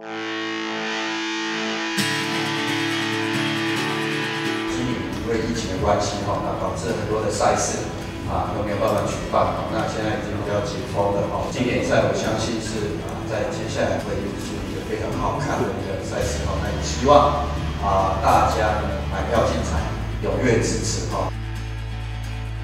今年因为疫情的关系哈，那导致很多的赛事啊都没有办法举办哈。那现在已经比较紧绷的哈，经典赛我相信是啊在接下来会是一个非常好看的一个赛事哈。那也希望啊大家呢买票进场，踊跃支持哈。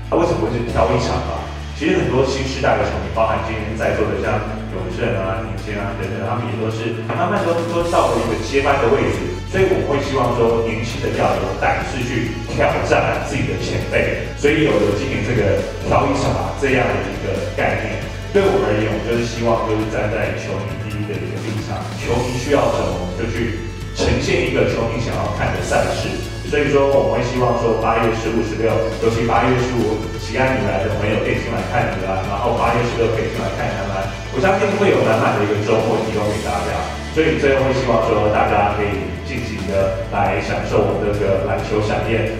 那为什么会去挑一场啊？其实很多新时代的球迷，包含今天在座的像永胜啊、宁谦啊等等，他们也都是慢慢都都到了一个接班的位置。所以我会希望说，年轻的要有胆识去挑战自己的前辈。所以有了今年这个挑一场这样的一个概念，对我而言，我就是希望就是站在球迷第一的一个立场，球迷需要什么，我们就去呈现一个球迷想要看的赛事。所以说，我们会希望说，八月十五、十六，尤其八月十五，喜爱你来的朋友可以进来看你啦，然后八月十六可以进来看男篮。我相信会有满满的一个周末提供给大家。所以最后会希望说，大家可以尽情的来享受我们这个篮球飨宴。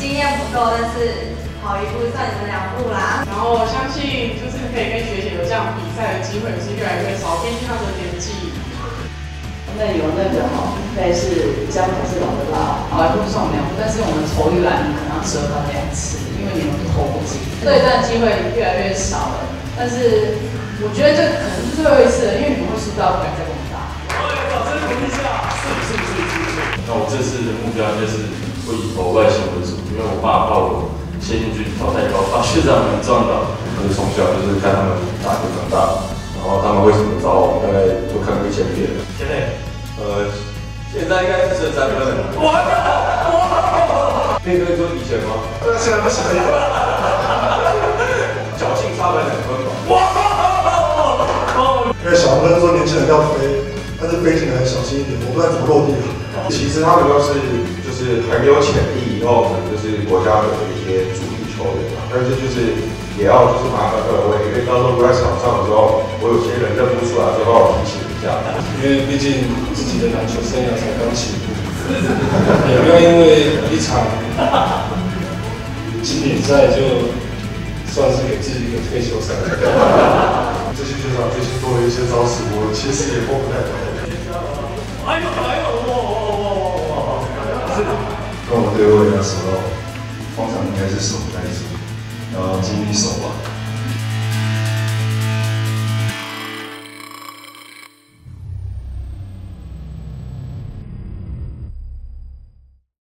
经验不够，但是跑一步算你们两步啦。然后我相信就是可以跟学姐有这样比赛的机会是越来越少，毕竟他的年纪。那有那个哈，大概是姜还是老的辣，跑一步算我们两，但是我们头一篮可能要折返两次，因为你们投不进，对战机会越来越少了。但是我觉得这可能是最后一次了，因为你们会输到不敢再跟我们打。那我这次的目标就是会以投外线为主，因为我爸怕我先进去跳太高，把学长们撞到。我是从小就是看他们打球长大，然后他们为什么找我，大概就看过一千遍了。现在呃，应该是剩三分了。哇！可以跟你说以前吗？对，现在不行了。侥幸差了两分吧。哇！因为小红哥说年轻人要飞，但是飞起来小心一点，我不知道怎么落地了。其实他们都是就是很有潜力，以后可能就是国家队的一些主力球员嘛。但是就是也要就是麻烦各位，因为到时候不在场上的时候，我有些 也不要因为一场经典赛就算是给自己一个退休赛。这些学长最近做了一些招式，我其实也摸不太懂。哎呦哎呦，哇哇哇哇哇！跟我对位的时候，通常应该是手在一起，然后尽力手吧。